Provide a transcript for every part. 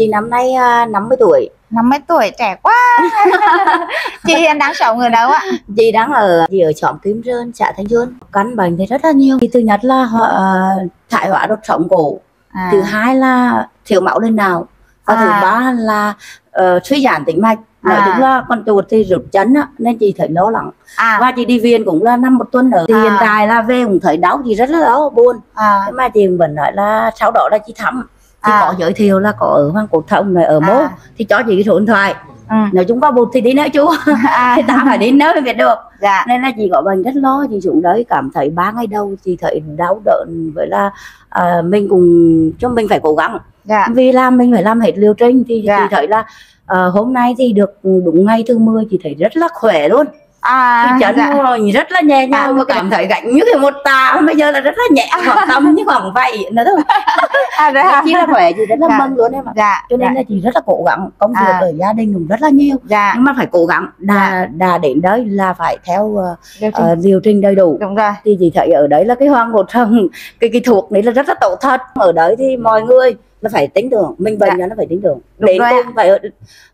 chị năm nay à, 50 tuổi. 50 tuổi trẻ quá. Chị hiện đang sống ở đâu ạ? Chị đang ở chị ở xóm Kim Sơn xã Thanh Xuân căn bệnh thì rất là nhiều. Thì thứ nhất là họ à, thải hóa đốt sống cổ. À, thứ hai là thiếu máu lên nào và thứ À. ba là ờ, suy giảm tĩnh mạch. Nói À. chung là con chuột thì rụt chân á nên chị thấy lo lắng. À, và chị đi viện cũng là năm một tuần nữa. Thì À. hiện tại là về cũng thấy đau chị rất là đau buồn. À, nhưng mà chị vẫn nói là sau đó là chị thăm thì À. có giới thiệu là có ở Hoàng Cổ Thông này ở mô À. thì cho chị cái số điện thoại. Ừ, nói chung có bụt thì đi nữa chú. À, thì ta phải đi nữa mới biết được. Dạ. Nên là chị có bệnh rất lo chị xuống đấy cảm thấy ba ngày đầu chị thấy đau đớn với là à, mình cùng cho mình phải cố gắng. Dạ. Vì làm mình phải làm hết liều trình thì Dạ. chị thấy là ờ, hôm nay thì được đúng ngày thứ 10 chị thấy rất là khỏe luôn à, chân dạ. rồi rất là nhẹ nhàng À. cảm thấy gánh như cái một tà bây giờ là rất là nhẹ khoảng tâm như khoảng vậy nữa thôi à, hả? chỉ là khỏe chị rất là Dạ. mừng luôn em ạ dạ cho nên dạ, là chị rất là cố gắng công việc À. ở gia đình cũng rất là nhiều dạ nhưng mà phải cố gắng đà đà đến đấy là phải theo ờ, điều chỉnh. ờ, liều trình đầy đủ đúng rồi thì chị thấy ở đấy là cái hoang một thần cái cái thuộc đấy là rất là tốt thật ở đấy thì mọi người là phải tính tưởng mình bệnh Dạ. là nó phải tính tưởng Đúng đến rồi ạ. cùng phải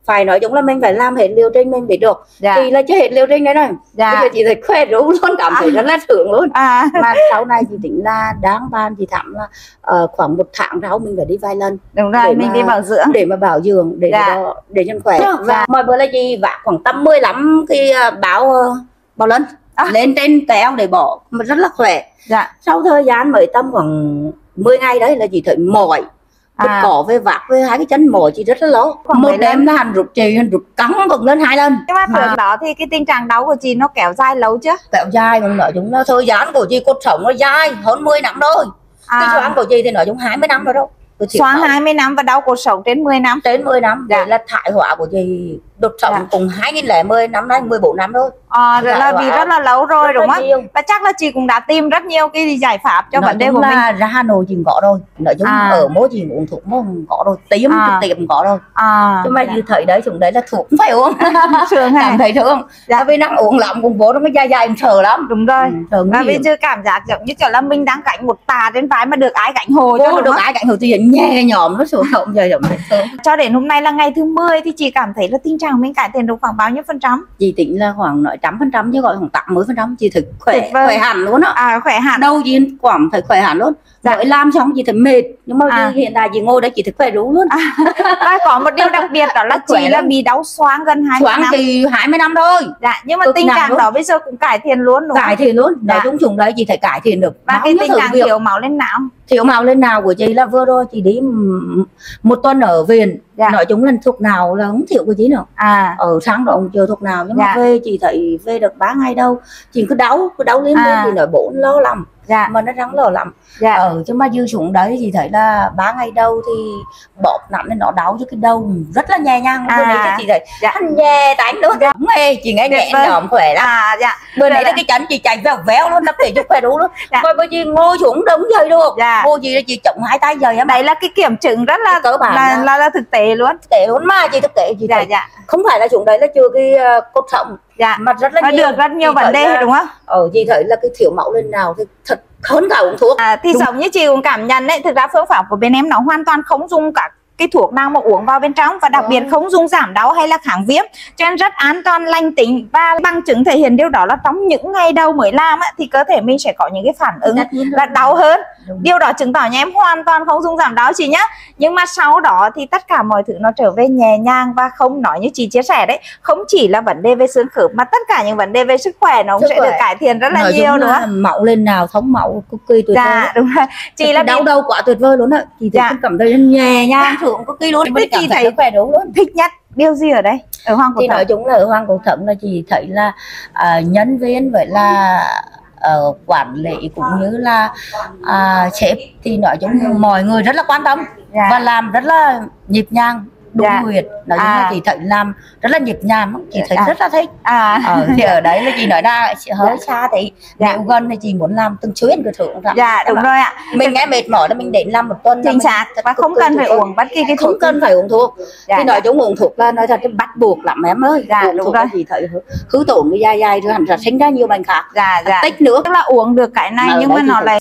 phải nói chung là mình phải làm hết liều trình mình biết được. Dạ. Thì là chưa hết liều trình đấy này bây dạ giờ chị thấy khỏe rú luôn cảm thấy rất là sướng luôn. À, mà sau này chị tính là đáng ban chị thăm là ờ, khoảng một tháng sau mình phải đi vài lần. Đúng rồi Để mình mà- đi bảo dưỡng. để mà bảo dưỡng để Dạ. cho để cho khỏe. Dạ. và mọi bữa là chị vác khoảng tầm 15 cái ờ, báo ờ, bao lần À. lên trên kéo để bỏ mà rất là khỏe. Dạ. Sau thời gian mới tầm khoảng 10 ngày đấy là chị thấy mỏi À. cỏ với vác với hai cái chân mỏi chị rất là lâu Khoảng một đêm là hành rụt chị hành rụt cắn cũng lên hai lần. Nhưng mà Mà- trước đó thì cái tình trạng đau của chị nó kéo dài lâu chưa? Kéo dài còn nói chung là thời gian của chị cột sống nó dài hơn 10 năm rồi. Cái à, xoang của chị thì nói chung 20 năm rồi đâu nổi. 20 năm và đau cuộc sống trên 10 năm. Đến 10 năm Dạ. vậy là thải họa của chị đột sống Dạ. cùng 2010 năm nay 14 năm thôi. À, rồi Dạ, là vì wow. rất là lâu rồi Rất đúng không? và chắc là chị cũng đã tìm rất nhiều cái giải pháp cho nói vấn đề của mình. là ra Hà Nội chị có rồi. Nói chung À. ở mỗi chị uống thuốc cũng có rồi. Tiêm À. cũng có rồi. À. Chứ mà như thấy đấy chúng đấy là thuốc cũng phải uống. Sướng cảm thấy thương Dạ. dạ. vì năng uống lắm cũng vô nó mới dài dài sợ lắm. Đúng rồi. Ừ, và hiểm. giờ cảm giác giống như kiểu là mình đang gánh một tà trên vai mà được ai gánh hồ cho được ai cảnh hữu tiền nhẹ nhõm nó sổ rộng giờ giống cho đến hôm nay là ngày thứ 10 thì chị cảm thấy là tình trạng mình cải thiện được khoảng bao nhiêu phần trăm? Chị tính là khoảng nói trăm phần trăm chứ gọi khoảng tám mươi phần trăm. Chị thực khỏe Tuyệt vời. khỏe hẳn luôn á. À khỏe hẳn. Đâu chị quảng thấy khỏe hẳn luôn Dạ. làm xong chị thấy mệt nhưng mà À. hiện tại chị ngồi đấy chị thấy khỏe rú luôn và có một điều đặc biệt đó là chị là lắm. bị đau xoang gần 20 Xoáng năm thì 20 năm thôi dạ nhưng mà cực tình trạng đó bây giờ cũng cải thiện luôn đúng không cải thiện luôn nói Dạ. chung chúng đấy chị thấy cải thiện được và cái tình trạng thiếu máu lên não thiếu máu lên nào của chị là vừa rồi chị đi một tuần ở viện Dạ. nói chung là thuốc nào là không thiếu của chị nữa à ở sáng đó ông chưa thuốc nào nhưng Dạ. mà về chị thấy về được ba ngày đâu chị cứ đau cứ đau liên À. lên thì nói bố lo lắm dạ. Mà nó đang lo lắm dạ. Ờ chứ mà dư xuống đấy thì thấy là ba ngày đầu thì bóp nặng nên nó đau chứ cái đầu rất là nhẹ nhàng. À. đấy chị thấy Dạ. nhẹ đánh luôn. Không hề chị nghe nhẹ vời. nhõm khỏe lắm. À dạ bữa Dạ. là cái chân chị chạy véo véo luôn tập thể dục khỏe đủ luôn. Dạ. coi bây giờ ngồi xuống đứng dậy được Dạ. ngồi gì là chị chống hai tay dời em đấy là cái kiểm chứng rất là cơ bản là, là- là, thực tế luôn. Kể luôn mà chị thực kể chị dạ thấy. dạ. Không phải là chúng đấy là chưa cái uh, cốt sống. Dạ. Mà rất là nó nhiều. được rất nhiều vấn đề là- đúng không? ờ chị thấy là cái thiếu máu lên nào thì thật hơn cả uống thuốc. À, thì Đúng. giống như chị cũng cảm nhận đấy thực ra phương pháp của bên em nó hoàn toàn không dùng các cái thuốc nào mà uống vào bên trong và đặc Vâng. biệt không dùng giảm đau hay là kháng viêm. Cho nên rất an toàn lành tính và bằng chứng thể hiện điều đó là trong những ngày đầu mới làm á, thì cơ thể mình sẽ có những cái phản ứng là đau hơn. Đúng. điều đó chứng tỏ nhà em hoàn toàn không dùng giảm đau chị nhá. Nhưng mà sau đó thì tất cả mọi thứ nó trở về nhẹ nhàng và không nói như chị chia sẻ đấy. Không chỉ là vấn đề về xương khớp mà tất cả những vấn đề về sức khỏe nó cũng Sức sẽ khỏe. được cải thiện rất là Nói nhiều là không máu lên nào thống máu cực kỳ tuyệt vời dạ đúng rồi. Chị là đau bị đầu quá tuyệt vời luôn á. Chị thấy Dạ. cảm thấy nhẹ nhàng sướng cực kỳ luôn Thế chị thấy khỏe đủ luôn. thích nhất? Điều gì ở đây? Ở hoàng cổ thì nói chung là ở hoàng cổ thận là chị thấy là à, nhân viên với là ờ, quản lý cũng như là sếp thì nói chung mọi người rất là quan tâm Dạ. và làm rất là nhịp nhàng đúng Dạ. huyệt nói À. chị thấy làm rất là nhịp nhàng chị thấy À. rất là thích. À. Ờ, thì ở đấy là chị nói ra chị hơi Dạ. xa thì Dạ. nếu gần thì chị muốn làm từng chuyến cái thưởng ra dạ đúng rồi ạ. Mình nghe mệt mỏi là mình đến làm một tuần chính xác. và không cần phải uống bất kỳ cái không cần phải uống thuốc. Dạ, thì nói chung uống thuốc là nói thật cái bắt buộc lắm em ơi. Dạ, đúng rồi. chị thấy hư, tổn cái da dày rồi hẳn là sinh ra nhiều bệnh khác. Dạ dạ. tích nước. Tức là uống được cái này nhưng mà thì nó lại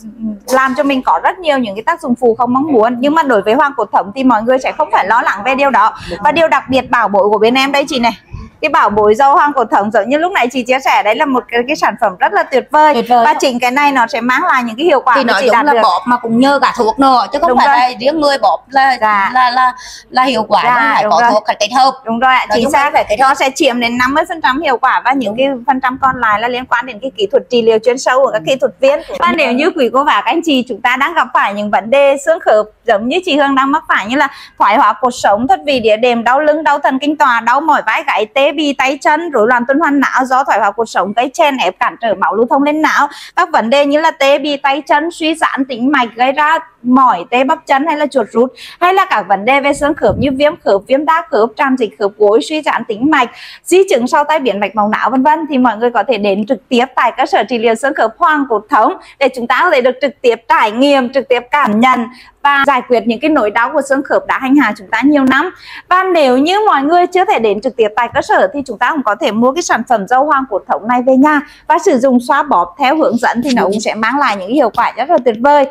làm cho mình có rất nhiều những cái tác dụng phụ không mong muốn. Nhưng mà đối với hoàng cổ thống thì mọi người sẽ không phải lo lắng về điều đó. Và điều đặc biệt bảo bối của bên em đây chị này cái bảo bối dâu hoàng cổ thống giống như lúc nãy chị chia sẻ đấy là một cái, cái sản phẩm rất là tuyệt vời. Tuyệt vời. và chính cái này nó sẽ mang lại những cái hiệu quả thì chung đạt là được. bóp mà cũng nhờ cả thuốc nữa chứ không Đúng phải rồi. là riêng người bóp là Dạ. là là là hiệu quả Dạ, nhưng phải đúng có rồi. thuốc phải kết hợp. Đúng rồi ạ chính xác. phải nó sẽ chiếm đến 50% hiệu quả và những cái phần trăm còn lại là liên quan đến cái kỹ thuật trị liệu chuyên sâu của các kỹ thuật viên. Và nếu như quý cô và các anh chị chúng ta đang gặp phải những vấn đề xương khớp giống như chị Hương đang mắc phải như là thoái hóa cột sống thất vị đĩa đệm đau lưng đau thần kinh tòa đau mỏi vai gáy tê bì tay chân, rối loạn tuần hoàn não, do thoái hóa cuộc sống, gây chèn ép cản trở máu lưu thông lên não. Các vấn đề như là tê bì tay chân, suy giãn, tĩnh mạch gây ra mỏi tê bắp chân hay là chuột rút, hay là các vấn đề về xương khớp như viêm khớp, viêm đa khớp tràn dịch khớp gối, suy giãn tĩnh mạch, di chứng sau tai biến mạch máu não, vân vân. Thì mọi người có thể đến trực tiếp tại cơ sở trị liệu xương khớp Hoàng Cột Thống để chúng ta có thể được trực tiếp trải nghiệm, trực tiếp cảm nhận và giải quyết những cái nỗi đau của xương khớp đã hành hạ chúng ta nhiều năm. Và nếu như mọi người chưa thể đến trực tiếp tại cơ sở thì chúng ta cũng có thể mua cái sản phẩm dâu Hoàng Cột Thống này về nhà và sử dụng xoa bóp theo hướng dẫn thì nó cũng sẽ mang lại những hiệu quả rất là tuyệt vời.